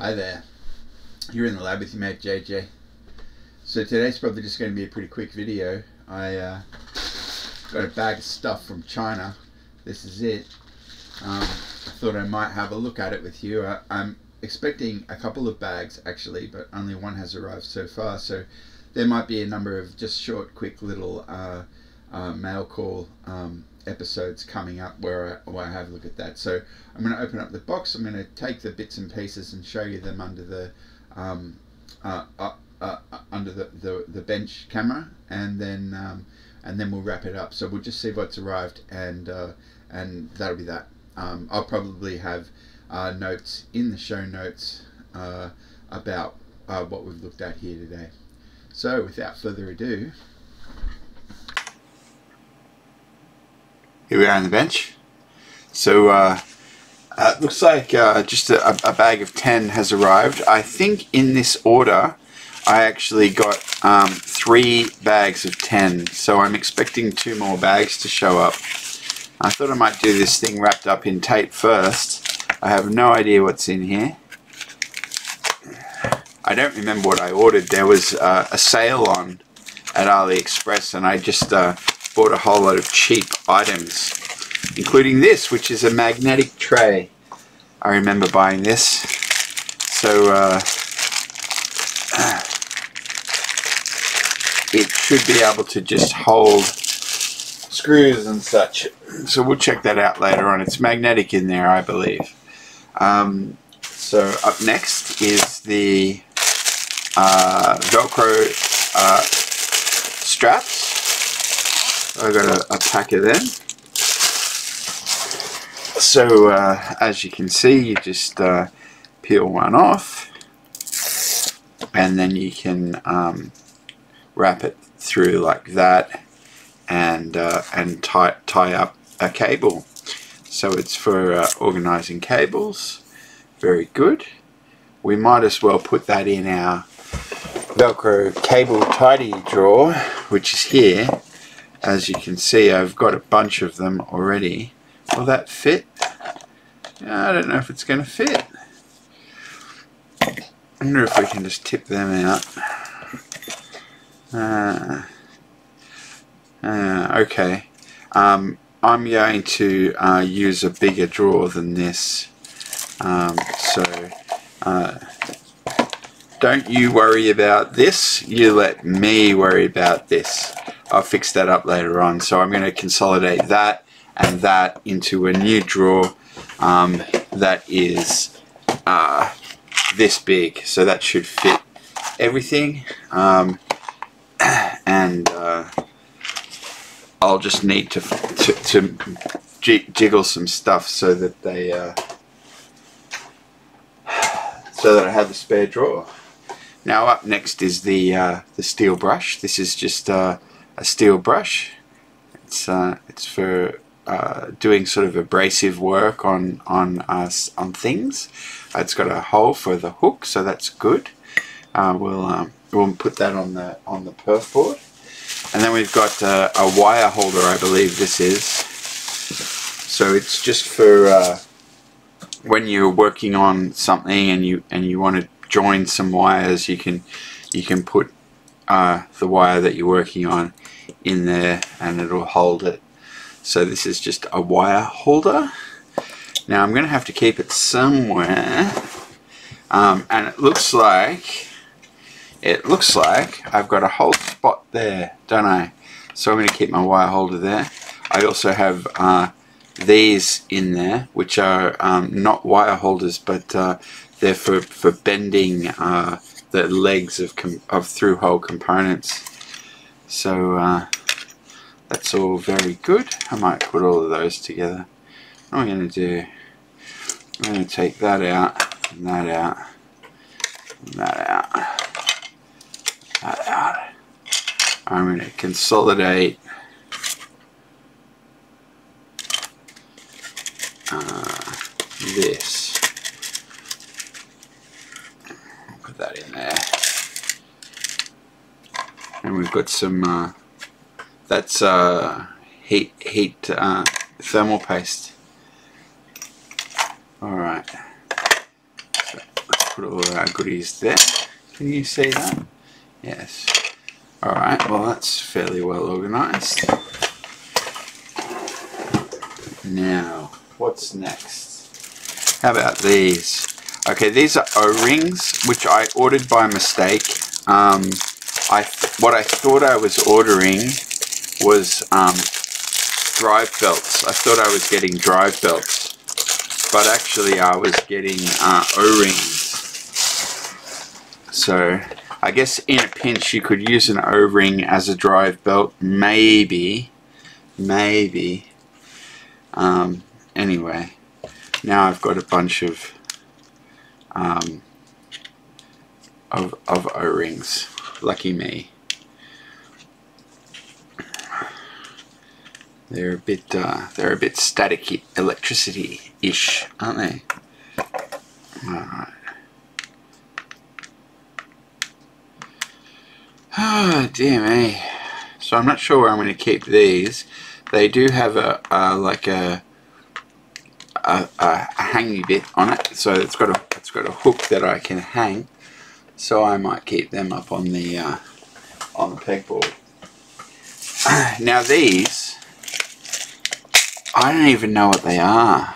Hi there. You're in the lab with your mate JJ. So today's probably just going to be a pretty quick video. I uh, got a bag of stuff from China. This is it. Um, I thought I might have a look at it with you. I, I'm expecting a couple of bags actually, but only one has arrived so far. So there might be a number of just short, quick little uh, uh, mail call um, episodes coming up where I, where I have a look at that. So I'm going to open up the box. I'm going to take the bits and pieces and show you them under the um, uh, uh, uh, under the, the, the bench camera, and then um, and then we'll wrap it up. So we'll just see what's arrived, and uh, and that'll be that. Um, I'll probably have uh, notes in the show notes about what we've looked at here today. So without further ado, Here we are on the bench. So uh, uh, looks like uh, just a, a bag of 10 has arrived. I think in this order I actually got um, three bags of 10 so I'm expecting two more bags to show up. I thought I might do this thing wrapped up in tape first. I have no idea what's in here. I don't remember what I ordered. There was uh, a sale on at AliExpress and I just uh, bought a whole lot of cheap items including this which is a magnetic tray. I remember buying this. So uh, it should be able to just hold screws and such. So we'll check that out later on. It's magnetic in there I believe. Um, so up next is the uh, velcro uh, straps I got a, a pack of them. So uh, as you can see, you just uh, peel one off, and then you can um, wrap it through like that, and uh, and tie tie up a cable. So it's for uh, organizing cables. Very good. We might as well put that in our Velcro cable tidy drawer, which is here as you can see I've got a bunch of them already. Will that fit? I don't know if it's going to fit. I wonder if we can just tip them out. Uh, uh, okay. Um, I'm going to uh, use a bigger drawer than this. Um, so uh, don't you worry about this. You let me worry about this I'll fix that up later on. So I'm going to consolidate that and that into a new drawer um, that is uh, this big. So that should fit everything. Um, and uh, I'll just need to, to, to jiggle some stuff so that they uh, so that I have the spare drawer. Now up next is the uh, the steel brush. This is just uh, a steel brush. It's uh, it's for uh, doing sort of abrasive work on on us on things. it's got a hole for the hook, so that's good. Uh, we'll um, we'll put that on the on the perf board, and then we've got uh, a wire holder. I believe this is. So it's just for uh, when you're working on something and you and you want to join some wires, you can you can put uh, the wire that you're working on in there and it'll hold it. So this is just a wire holder. Now I'm going to have to keep it somewhere um, and it looks like it looks like I've got a whole spot there don't I so I'm going to keep my wire holder there I also have uh, these in there which are um, not wire holders but uh, they're for, for bending uh, the legs of, of through-hole components so uh, that's all very good. I might put all of those together. What I'm going to do, I'm going to take that out, and that out, and that out, that out. I'm going to consolidate uh, this. Put that in there and we've got some uh, that's uh, heat heat uh, thermal paste alright so let's put all our goodies there. Can you see that? Yes. Alright, well that's fairly well organised. Now, what's next? How about these? Okay, these are O-rings, which I ordered by mistake. Um, I What I thought I was ordering was um, drive belts. I thought I was getting drive belts, but actually I was getting uh, O-rings. So, I guess in a pinch you could use an O-ring as a drive belt, maybe, maybe. Um, anyway, now I've got a bunch of um, of, of O-rings. Lucky me. They're a bit uh, they're a bit static electricity ish, aren't they? Alright. Ah, oh, dear me. So I'm not sure where I'm going to keep these. They do have a, a like a, a, a hanging bit on it, so it's got a it's got a hook that I can hang. So I might keep them up on the uh, on the pegboard. now these, I don't even know what they are.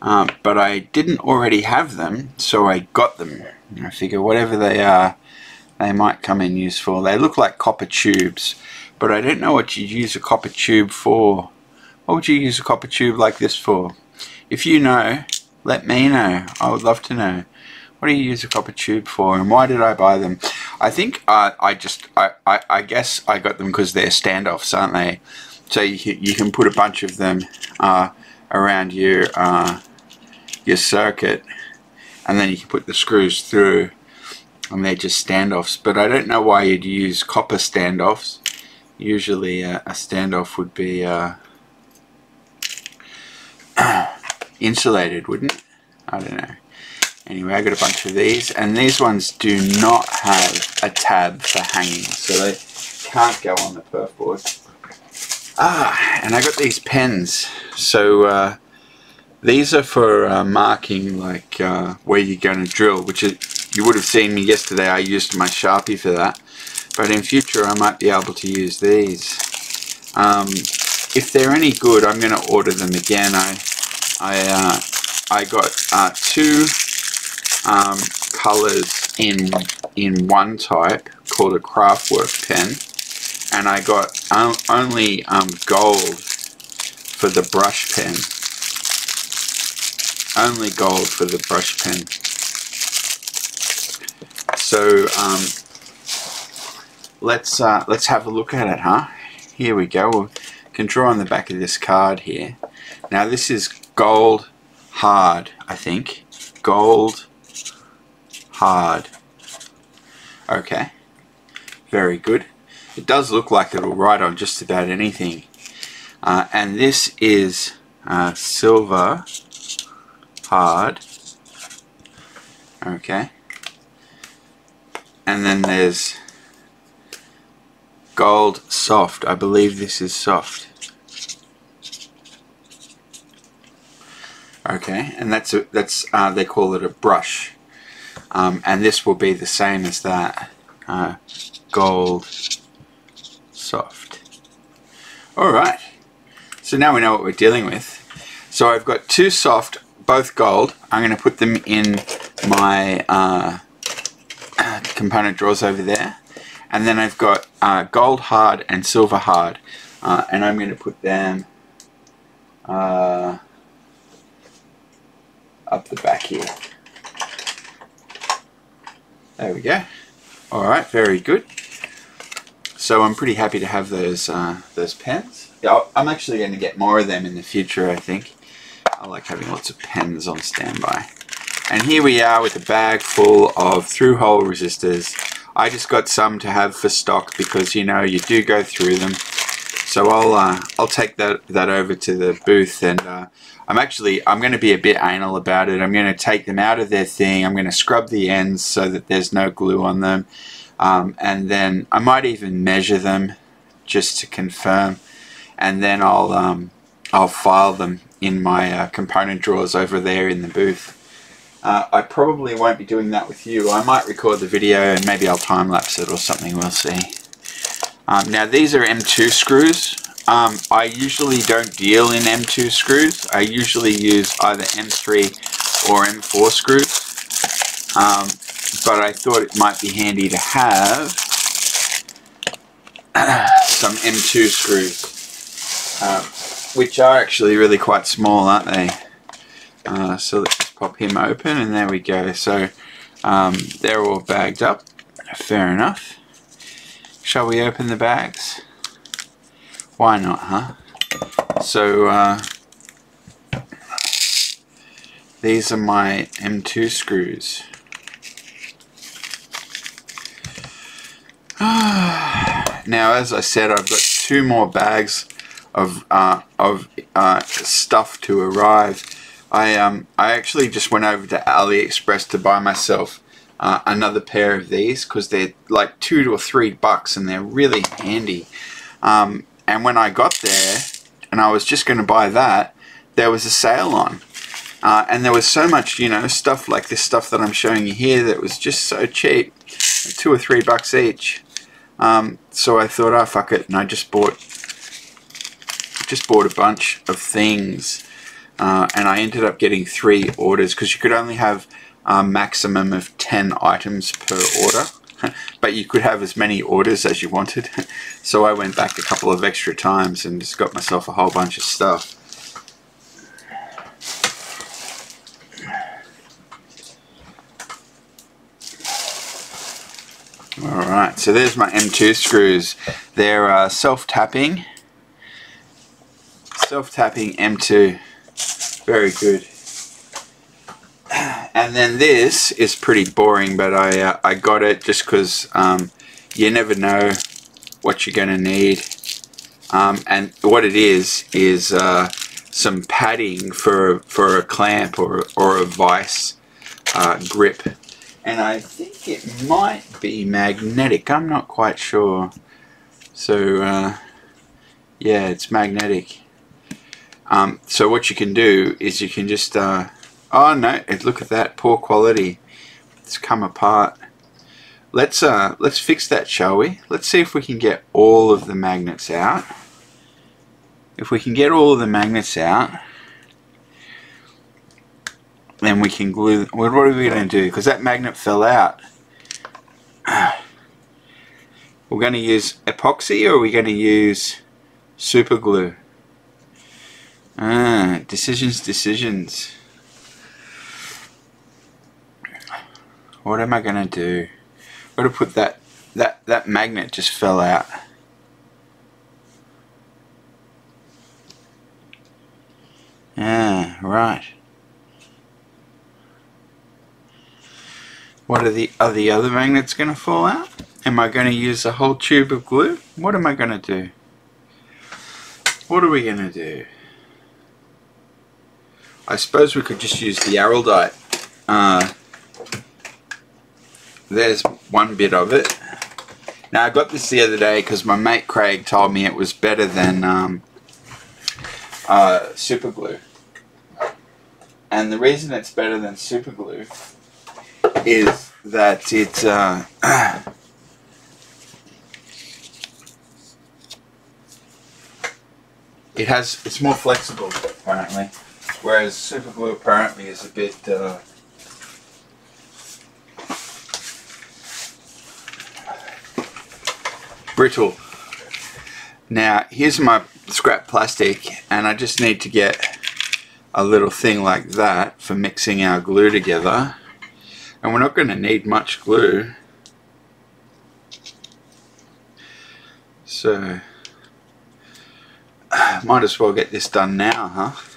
Um, but I didn't already have them, so I got them. I figure whatever they are, they might come in useful. They look like copper tubes, but I don't know what you'd use a copper tube for. What would you use a copper tube like this for? If you know, let me know. I would love to know. What do you use a copper tube for and why did I buy them? I think uh, I just, I, I, I, guess I got them because they're standoffs, aren't they? So you can, you can put a bunch of them uh, around your, uh, your circuit and then you can put the screws through and they're just standoffs. But I don't know why you'd use copper standoffs. Usually uh, a standoff would be uh, insulated, wouldn't it? I don't know. Anyway, I got a bunch of these, and these ones do not have a tab for hanging, so they can't go on the perf board. Ah, and I got these pens. So uh, these are for uh, marking like uh, where you're going to drill, which is, you would have seen me yesterday. I used my Sharpie for that, but in future I might be able to use these. Um, if they're any good, I'm going to order them again. I I uh, I got uh, two um, colors in in one type called a Craftwork pen, and I got only um, gold for the brush pen. Only gold for the brush pen. So um, let's uh, let's have a look at it, huh? Here we go. We can draw on the back of this card here. Now this is gold hard, I think. Gold hard. Okay, very good. It does look like it'll write on just about anything. Uh, and this is uh, silver hard. Okay. And then there's gold soft. I believe this is soft. Okay, and that's a, that's uh, they call it a brush. Um, and this will be the same as that uh, gold soft. Alright so now we know what we're dealing with. So I've got two soft both gold. I'm going to put them in my uh, component drawers over there. And then I've got uh, gold hard and silver hard uh, and I'm going to put them uh, up the back here there we go. Alright, very good. So I'm pretty happy to have those uh, those pens. Yeah, I'm actually going to get more of them in the future, I think. I like having lots of pens on standby. And here we are with a bag full of through-hole resistors. I just got some to have for stock because, you know, you do go through them. So I'll uh, I'll take that that over to the booth and uh, I'm actually, I'm going to be a bit anal about it. I'm going to take them out of their thing. I'm going to scrub the ends so that there's no glue on them. Um, and then I might even measure them just to confirm. And then I'll, um, I'll file them in my uh, component drawers over there in the booth. Uh, I probably won't be doing that with you. I might record the video and maybe I'll time lapse it or something, we'll see. Um, now these are M2 screws. Um, I usually don't deal in M2 screws. I usually use either M3 or M4 screws. Um, but I thought it might be handy to have some M2 screws, uh, which are actually really quite small, aren't they? Uh, so let's just pop him open and there we go. So um, they're all bagged up. Fair enough. Shall we open the bags? Why not, huh? So uh, these are my M2 screws. now, as I said, I've got two more bags of uh, of uh, stuff to arrive. I um I actually just went over to AliExpress to buy myself uh, another pair of these because they're like two or three bucks and they're really handy. Um, and when I got there and I was just going to buy that, there was a sale on. Uh, and there was so much, you know, stuff like this stuff that I'm showing you here that was just so cheap, two or three bucks each. Um, so I thought, oh fuck it, and I just bought, just bought a bunch of things, uh, and I ended up getting three orders because you could only have maximum of ten items per order, but you could have as many orders as you wanted. so I went back a couple of extra times and just got myself a whole bunch of stuff. Alright, so there's my M2 screws. They're uh, self-tapping. Self-tapping M2. Very good. And then this is pretty boring, but I, uh, I got it just because um, you never know what you're going to need. Um, and what it is, is uh, some padding for, for a clamp or, or a vice uh, grip and I think it might be magnetic. I'm not quite sure. So, uh, yeah, it's magnetic. Um, so what you can do is you can just, uh, oh no, look at that, poor quality. It's come apart. Let's, uh, let's fix that, shall we? Let's see if we can get all of the magnets out. If we can get all of the magnets out, then we can glue what are we going to do because that magnet fell out we're going to use epoxy or are we going to use super glue ah decisions decisions what am I going to do going to put that that that magnet just fell out Ah, right. What are the, are the other magnets going to fall out? Am I going to use a whole tube of glue? What am I going to do? What are we going to do? I suppose we could just use the araldite. Uh, there's one bit of it. Now I got this the other day because my mate Craig told me it was better than um, uh, super glue. And the reason it's better than super glue is that it uh, it has it's more flexible apparently, whereas super glue apparently is a bit uh, brittle. Now here's my scrap plastic and I just need to get a little thing like that for mixing our glue together. And we're not going to need much glue. So might as well get this done now huh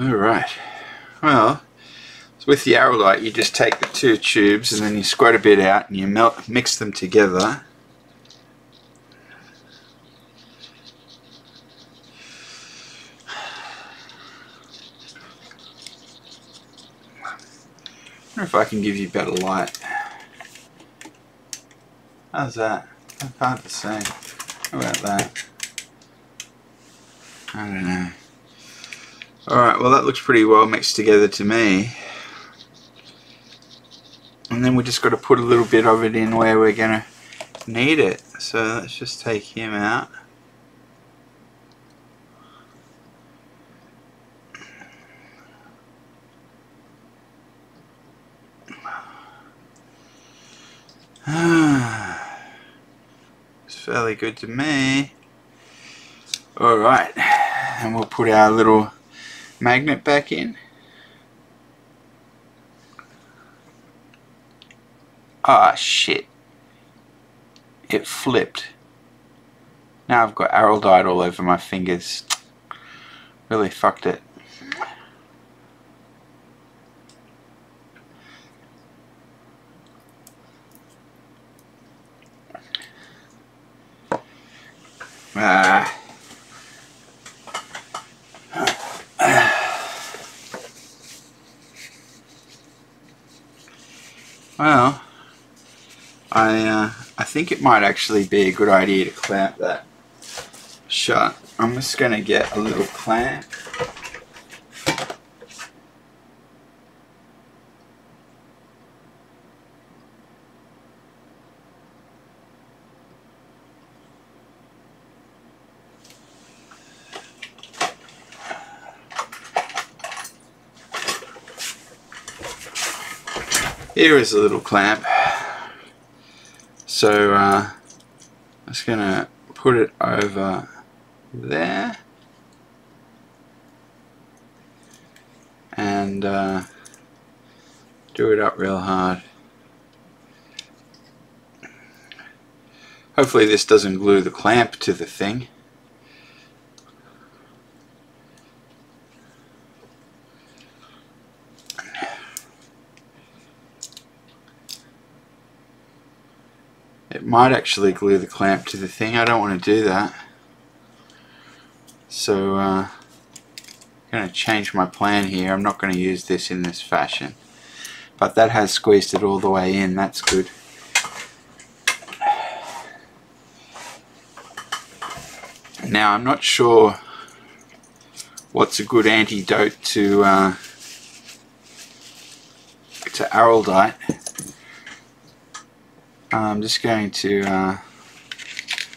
Alright, well, so with the araldite you just take the two tubes and then you squirt a bit out and you melt, mix them together wonder if I can give you better light. How's that? Hard to say. How about that? I don't know. Alright, well that looks pretty well mixed together to me. And then we're just got to put a little bit of it in where we're going to need it. So let's just take him out. it's fairly good to me. Alright, and we'll put our little magnet back in. Ah, shit. It flipped. Now I've got arrow araldite all over my fingers. Really fucked it. Ah. Well, I uh, I think it might actually be a good idea to clamp that shut. I'm just going to get a little clamp. Here is a little clamp. So uh, I'm just going to put it over there and uh, do it up real hard. Hopefully this doesn't glue the clamp to the thing. It might actually glue the clamp to the thing. I don't want to do that. So uh, I'm going to change my plan here. I'm not going to use this in this fashion. But that has squeezed it all the way in. That's good. Now I'm not sure what's a good antidote to uh, to araldite. I'm just going to uh,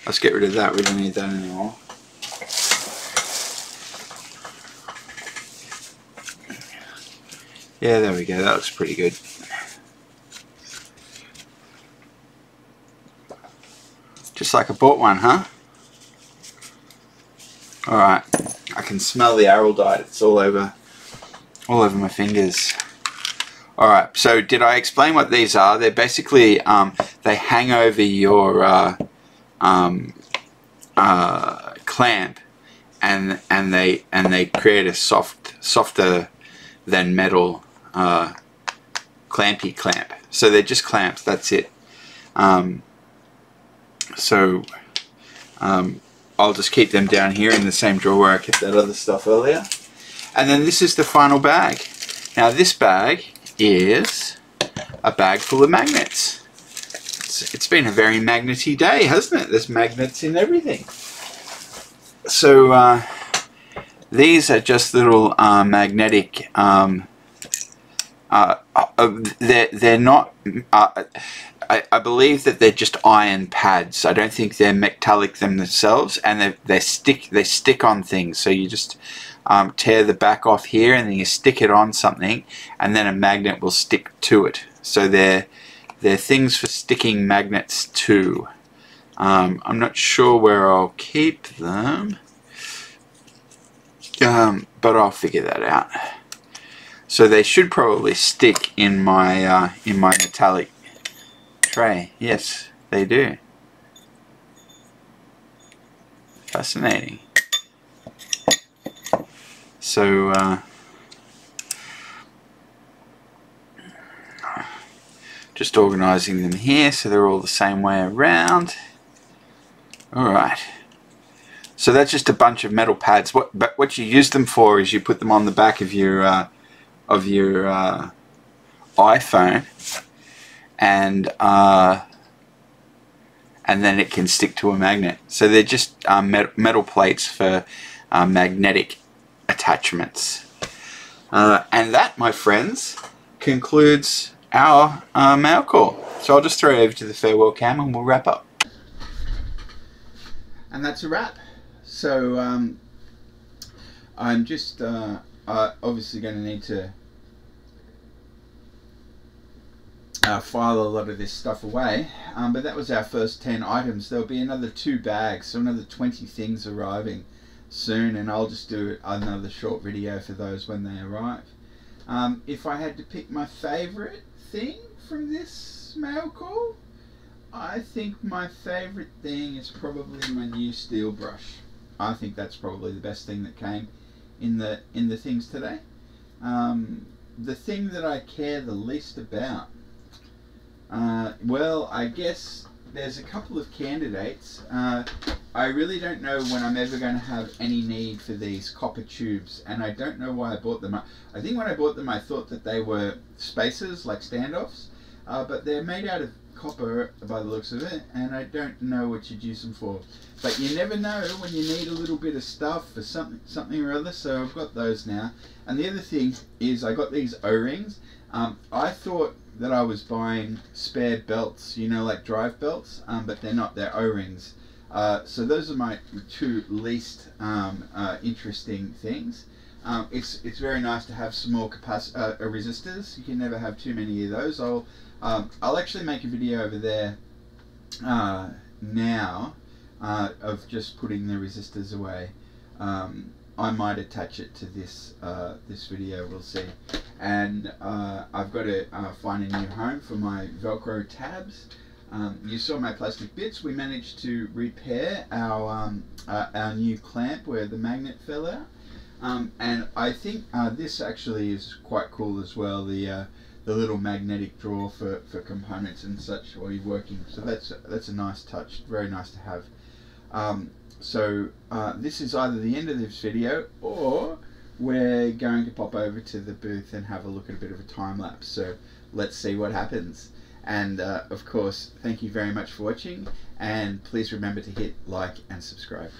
let's get rid of that. We don't need that anymore. Yeah, there we go. That looks pretty good. Just like I bought one, huh? Alright, I can smell the araldite. It's all over, all over my fingers. Alright, so did I explain what these are? They're basically, um, they hang over your uh, um, uh, clamp and and they and they create a soft, softer than metal uh, clampy clamp. So they're just clamps, that's it. Um, so um, I'll just keep them down here in the same drawer where I kept that other stuff earlier. And then this is the final bag. Now this bag is a bag full of magnets. It's, it's been a very magnety day, hasn't it? There's magnets in everything. So uh, these are just little uh, magnetic um, uh, uh, they're, they're not uh, I, I believe that they're just iron pads. I don't think they're metallic themselves, and they they stick they stick on things. So you just um, tear the back off here, and then you stick it on something, and then a magnet will stick to it. So they're they're things for sticking magnets to. Um, I'm not sure where I'll keep them, um, but I'll figure that out. So they should probably stick in my uh, in my metallic tray. Yes, they do. Fascinating. So, uh, just organizing them here so they're all the same way around. Alright. So that's just a bunch of metal pads. What but what you use them for is you put them on the back of your uh, of your uh, iPhone and uh, and then it can stick to a magnet. So they're just um, metal plates for uh, magnetic attachments. Uh, and that, my friends, concludes our uh, mail call. So I'll just throw it over to the farewell cam and we'll wrap up. And that's a wrap. So um, I'm just uh, obviously going to need to uh, file a lot of this stuff away. Um, but that was our first 10 items. There'll be another two bags, so another 20 things arriving soon, and I'll just do another short video for those when they arrive. Um, if I had to pick my favourite thing from this mail call, I think my favourite thing is probably my new steel brush. I think that's probably the best thing that came in the in the things today. Um, the thing that I care the least about uh, well, I guess there's a couple of candidates. Uh, I really don't know when I'm ever going to have any need for these copper tubes, and I don't know why I bought them. I think when I bought them, I thought that they were spacers, like standoffs, uh, but they're made out of copper by the looks of it, and I don't know what you'd use them for. But you never know when you need a little bit of stuff for something, something or other, so I've got those now. And the other thing is I got these O-rings. Um, I thought that I was buying spare belts, you know, like drive belts, um, but they're not, they're O-rings. Uh, so those are my two least um, uh, interesting things. Um, it's it's very nice to have some more capac- uh, resistors. You can never have too many of those. I'll um, I'll actually make a video over there uh, now uh, of just putting the resistors away. Um, I might attach it to this uh, this video. We'll see. And uh, I've got to uh, find a new home for my Velcro tabs. Um, you saw my plastic bits. We managed to repair our um, uh, our new clamp where the magnet fell out. Um, and I think uh, this actually is quite cool as well. The uh, the little magnetic drawer for, for components and such while you're working. So that's that's a nice touch. Very nice to have. Um, so uh, this is either the end of this video or we're going to pop over to the booth and have a look at a bit of a time lapse. So let's see what happens. And uh, of course, thank you very much for watching and please remember to hit like and subscribe.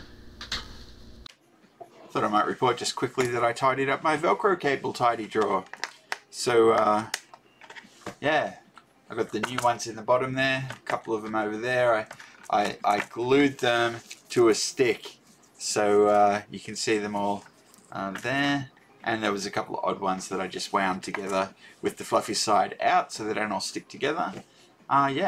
Thought I might report just quickly that I tidied up my Velcro cable tidy drawer. So uh, yeah, I got the new ones in the bottom there, a couple of them over there. I, I, I glued them to a stick so uh, you can see them all uh, there and there was a couple of odd ones that I just wound together with the fluffy side out so they don't all stick together. Uh, yeah.